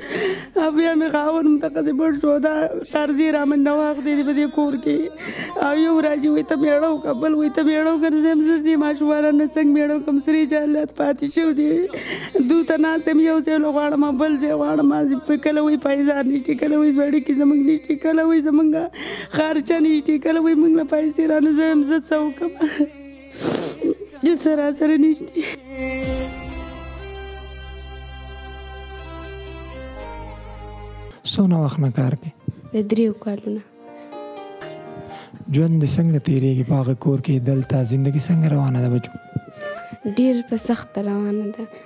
او بیا مې خاون هم دغسې مړ شو دا قرضې را من نه واخلې دي په دې کور کې او یو راځي وایي ته مېړه وکړه بل وایي ته مېړه وکړه زه هم زه دې ماشومانه نه څنګه مېړه وکړم سرې جهالت پاتې شو دي دوی ته ناست یم یو ځای له غواړم بل ځای غواړم په کله وایي پیسار نشته کله وایي زړه کې زمونږ نشته کله وایي زمونږ خرچه نشته کله وایي مونږ له پیسې رانه زه هم زه څه وکړم چې سره سره نشته سونه وخت نه کار کوي د دریو کالونه ژوند څنګه تیریږي په هغه کور کې دلته زندگی څنګه روانه ده بچو ډیر په سخت روانه ده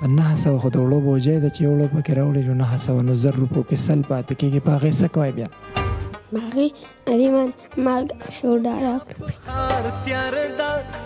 په نهه سوه خو د اوړو بوجۍ ده چې یو اوړو پکې راوړی شو نهه سوه نو زر روپو کې سل پاتې کېږي په هغې څه کوی بیا باغي اریمن مالګه سوډا راکړو